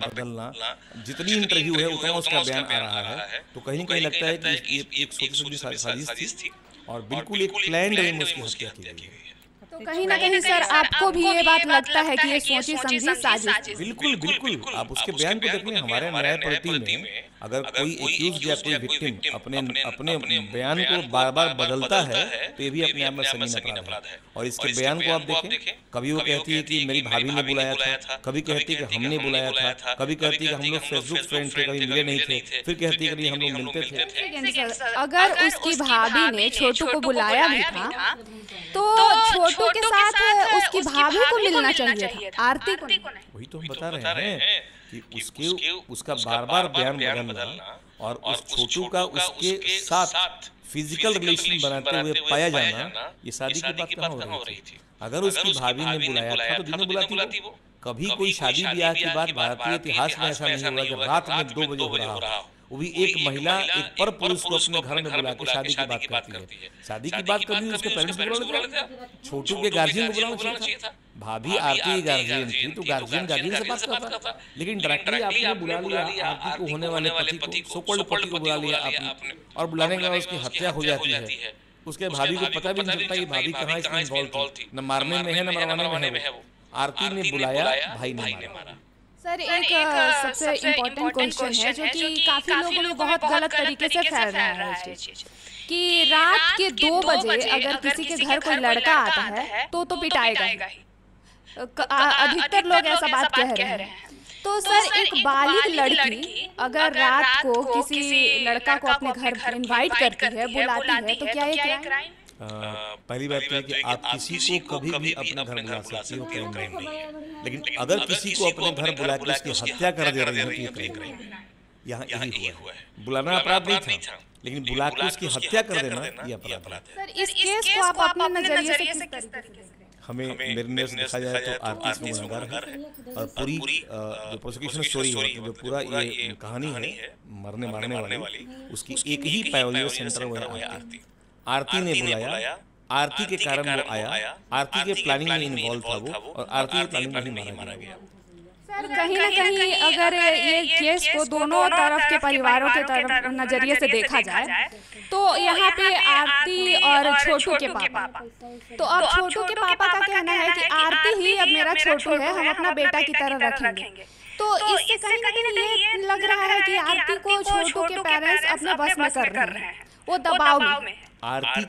बदलना जितनी इंटरव्यू है उतना उसका बयान आ रहा है। तो कहीं न कहीं लगता है कि एक सोची समझी साजिश थी। और बिल्कुल एक प्लान वे में उसकी हत्या की गई है। तो कहीं ना कहीं सर आपको भी ये बात लगता है कि ये सोची समझी साजिश। बिल्कुल बिल्कुल आप उसके बयान को देखिए हमारे न्याय प्रति में अगर कोई एक्यूज या कोई विक्टिम अपने अपने बयान को बार बार बदलता है तो ये भी अपने आप में संगीन अपराध है। और इसके बयान को आप देखें कभी वो कहती है कि मेरी भाभी ने बुलाया था कभी कहती है कि हमने बुलाया था कभी कहती है कि हम लोग फेसबुक फ्रेंड थे कभी मिले नहीं थे फिर कहती है कि हम लोग मिलते थे अगर उसकी भाभी ने छोटू को बुलाया भी था। तो छोटू के साथ उसकी भाभी को मिलना चाहिए था आरती को वही तो हम बता रहे हैं कि उसके उसका बार बार बयान बदलना और उस छोटू का उसके साथ फ़िज़िकल रिलेशन बनाते हुए पाया जाना ये शादी की बात कहाँ हो रही थी? अगर उसकी भाभी ने बुलाया था तो दिन बुलाती वो। कभी कोई शादी ब्याह की बात भारतीय इतिहास में ऐसा नहीं हुआ कि रात में दो बजे हो। रहा हो। वो भी एक महिला एक पर पुरुष को अपने घर में बुला के शादी की बात करती है। शादी की बात करनी उसके पेरेंट्स को बुला लेते छोटू के गार्जियन को बुलाना चाहिए था। भाभी आरती गार्जियन थी तो गार्जियन गार्जियन से बात करता लेकिन डायरेक्टली आपने बुला लिया आरती को होने वाले पति को सोकल्ड पति को बुला लिया आपने। और बुलाने के बाद उसकी हत्या हो जाती है उसके भाभी को पता भी नहीं चलता कि भाभी कहाँ इसमें इन्वॉल्व थी। न मारने में है न मरवाने में है वो। आरती ने बुलाया भाई ने मारा सर एक सबसे इम्पोर्टेंट क्वेश्चन है जो कि काफ़ी लोगों ने बहुत गलत तरीके से फैल रहा है। कि रात के दो बजे अगर किसी के घर कोई लड़का आता है तो तो पिटाएगा ही। अधिकतर लोग ऐसा बात कह रहे हैं। तो सर एक बालिग लड़की अगर रात को किसी लड़का को अपने घर इनवाइट करती है बुलाती है तो क्या ये क्राइम पहली बात तो है कि आप किसी को कभी भी अपने घर बुला सकते हो क्राइम नहीं है लेकिन अगर किसी को अपने घर बुला के उसकी हत्या कर दे रही है तो ये क्राइम यहाँ यही हुआ है। बुलाना अपराध नहीं था। लेकिन बुला के उसकी हत्या कर देना ये अपराध है। सर इस केस को आप अपने नज़रिए से किस तरीके से हमें से देखा जाए तो आरती इसमें गुनहगार है। और पूरी जो प्रोसिक्यूशन स्टोरी है जो पूरा ये कहानी है मरने मारने वाली उसकी एक ही पायोलियो सेंटर में आरती आरती ने बुलाया आरती के कारण वो आया। आरती के प्लानिंग में इन्वॉल्व था वो और आरती के प्लानिंग में ही मारा गया। सर कहीं ना कहीं अगर ये केस को दोनों तरफ़ के परिवारों के तरफ़ नज़रिए से देखा जाए तो यहाँ पे आरती और छोटू के पापा। तो अब छोटू के पापा का कहना है कि आरती ही अब मेरा छोटू है हम अपना बेटा की तरह रखेंगे। तो इससे कहीं ना कहीं ये लग रहा है कि आरती को छोटू के पेरेंट्स अपने बस में कर रहे हैं। वो दबाव में आरती